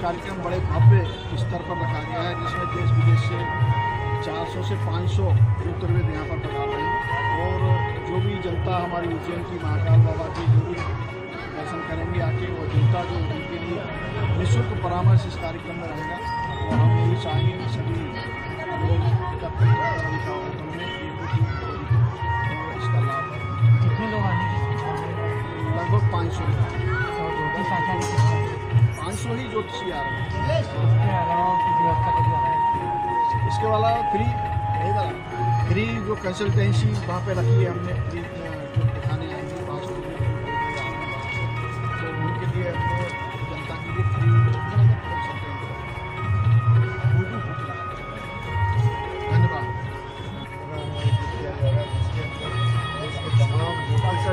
कार्यक्रम बड़े भव्य स्तर पर रखा गया है जिसमें देश विदेश से 400 से 500 ज्योतिर्वेद यहाँ पर बता रहे हैं और जो भी जनता हमारी उज्जैन की महाकाल बाबा की जो भी दर्शन करेंगे आके वो जनता जो उनके लिए निःशुल्क परामर्श इस कार्यक्रम में रहेगा और हम यही चाहेंगे कि सभी लोग इसका लाभ। कितने लोग आने? लगभग पाँच सौ ज्योति साझा की कितना है? पाँच सौ ही ज्योतिषी आ रहे हैं। इसके अलावा है अलावा फ्री फ्री जो कंसल्टेंसी वहाँ पे रखी है हमने फ्री जो दिखाने आएँगे पाँच सौ तो उनके लिए हमने जनता के लिए फ्री कंसल्टेंसी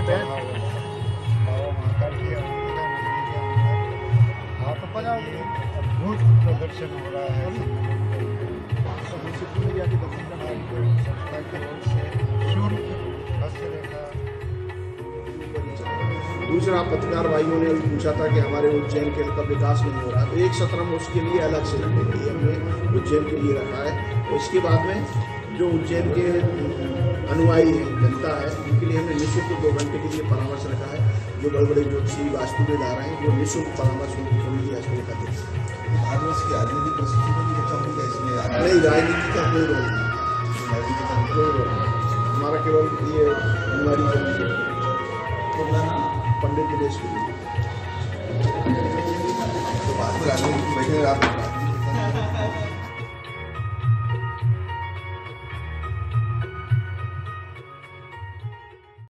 धन्यवाद। अद्भुत प्रदर्शन हो रहा है। दूसरा पत्रकार भाइयों ने पूछा था कि हमारे उज्जैन के का विकास नहीं हो रहा। तो एक सत्र हम उसके लिए अलग से लिए हमने उज्जैन के लिए रखा है। और इसके बाद में जो उज्जैन के अनुयायी हैं, जनता है, उनके लिए हमने निःशुल्क दो घंटे के लिए परामर्श रखा है। जो बड़े बड़े ज्योतिषी वास्तुवेद आ रहे हैं, वो निःशुल्क परामर्श उनकी हैं भारत वर्ष की राजनीतिक परिस्थिति को बचा होगा इसमें। नहीं राजनीति का कोई रोल राजनीति का कोई रोल हमारा केवल ये हमारी जो पंडित दिनेश तो बाद में राजनीति बैठे आप।